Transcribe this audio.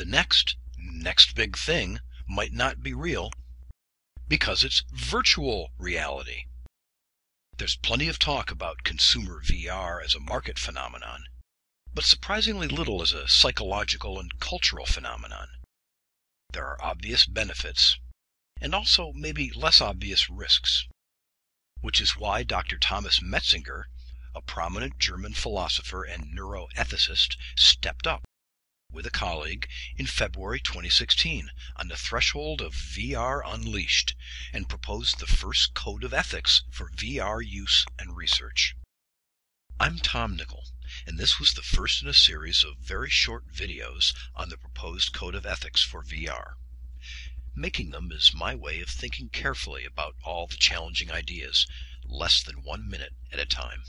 the next, next big thing might not be real because it's virtual reality. There's plenty of talk about consumer VR as a market phenomenon, but surprisingly little as a psychological and cultural phenomenon. There are obvious benefits, and also maybe less obvious risks, which is why Dr. Thomas Metzinger, a prominent German philosopher and neuroethicist, stepped up with a colleague in February 2016 on the threshold of VR Unleashed and proposed the first code of ethics for VR use and research. I'm Tom Nickel, and this was the first in a series of very short videos on the proposed code of ethics for VR. Making them is my way of thinking carefully about all the challenging ideas, less than one minute at a time.